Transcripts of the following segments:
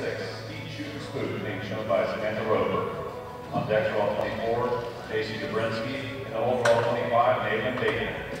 26, Eat Choose Food, being shown by Samantha Roper. On deck row 24, Casey Dobrinsky, and overall 25, Nathan Bacon.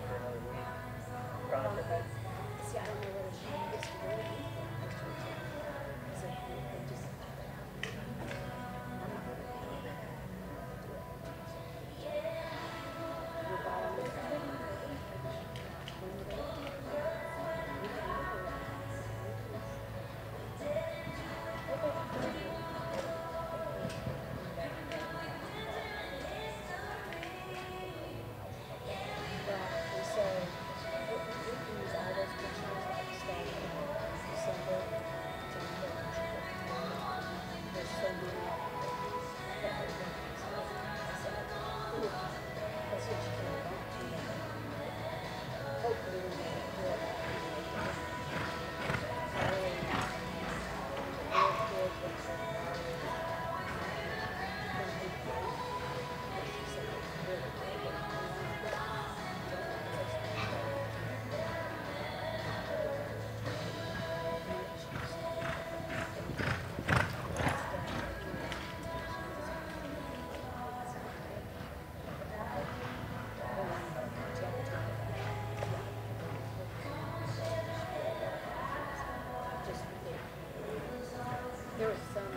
There was some.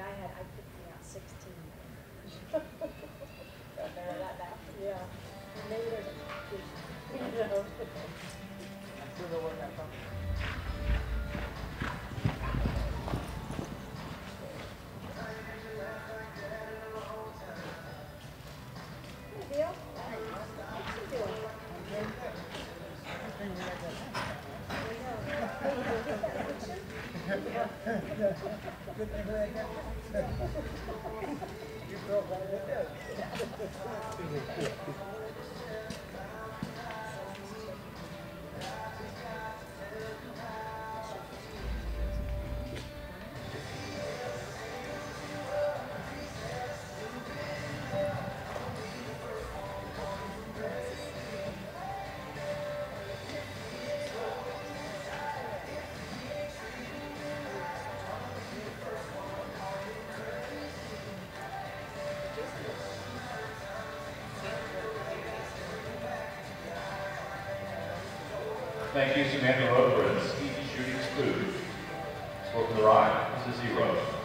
I had, I picked me out sixteen. Remember that now? Yeah. Maybe there's a, you know. Who the one that from? Hey, Bill. What's you doing? Thank you, Road, for the skeet shooting Spook. For the ride, Mrs. Zero.